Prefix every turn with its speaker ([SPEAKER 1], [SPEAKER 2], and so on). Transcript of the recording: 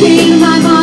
[SPEAKER 1] feel my body.